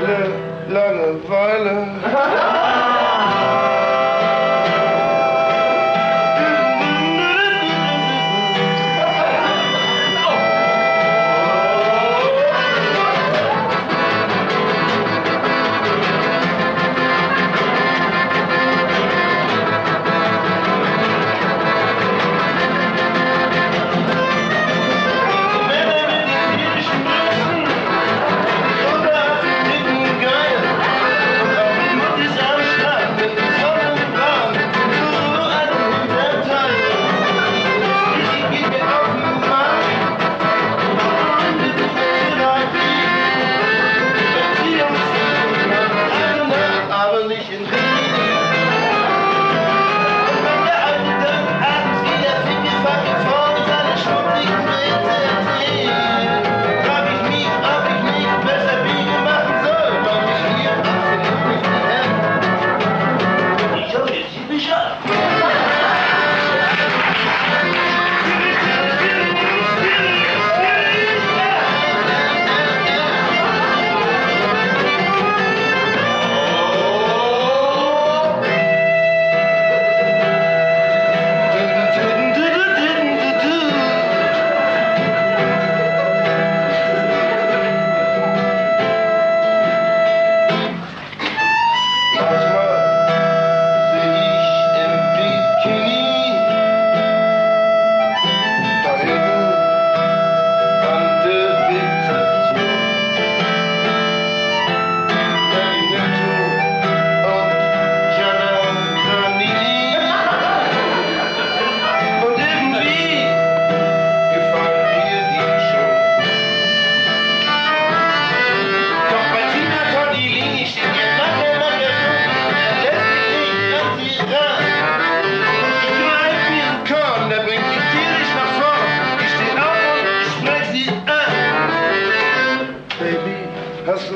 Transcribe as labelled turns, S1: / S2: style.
S1: Geile Langeweile. Aber